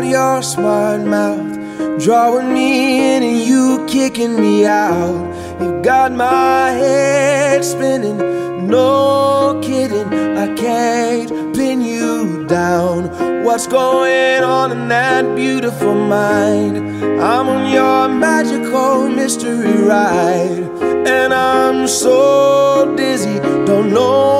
without your smart mouth. Drawing me in and you kicking me out. You've got my head spinning, no kidding. I can't pin you down. What's going on in that beautiful mind? I'm on your magical mystery ride. And I'm so dizzy, don't know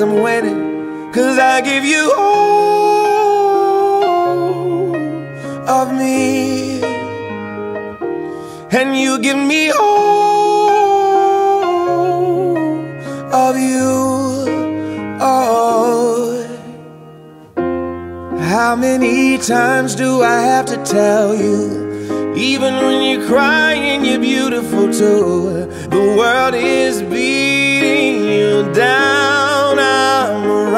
lose, I'm winning. Cause I give you all of me. And you give me all of you. Oh. How many times do I have to tell you? Even when you're crying, you're beautiful too. The world is beating you down.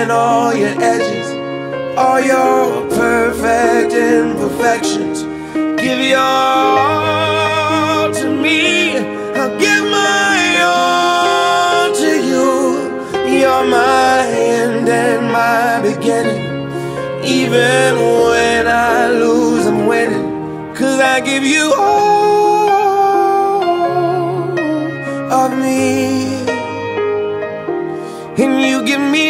And all your edges, all your perfect imperfections. Give your all to me. I'll give my all to you. You're my end and my beginning. Even when I lose, I'm winning. Cause I give you all of me. And you give me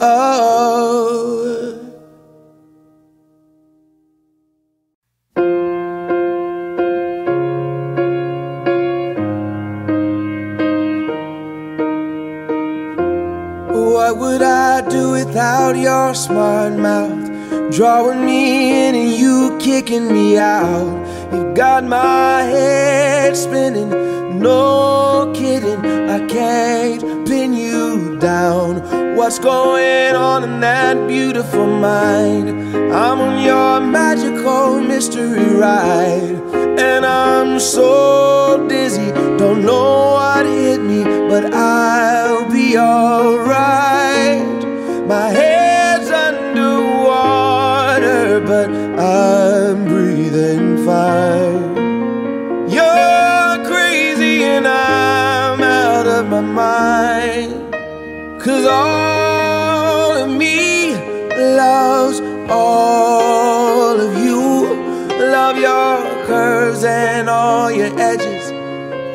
Oh. What would I do without your smart mouth? Drawing me in and you kicking me out. You got my head spinning, no kidding. I can't pin you down. What's going on in that beautiful mind? I'm on your magical mystery ride. And I'm so dizzy, don't know what hit me, but I'll be alright.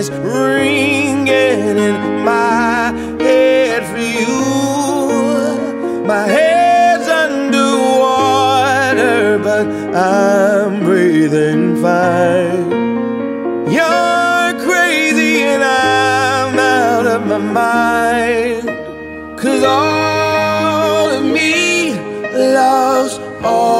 it's ringing in my head for you. My head's underwater, but I'm breathing fine. You're crazy and I'm out of my mind. Cause all of me loves all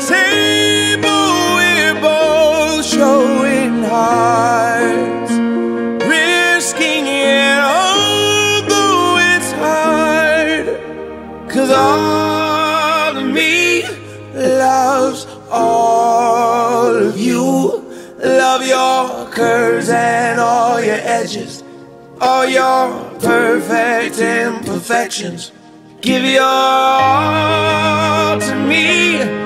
table, we're both showing hearts. Risking it, it's. Cause all of me loves all of you. Love your curves and all your edges, all your perfect imperfections. Give your all to me.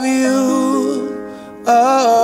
of you. Oh.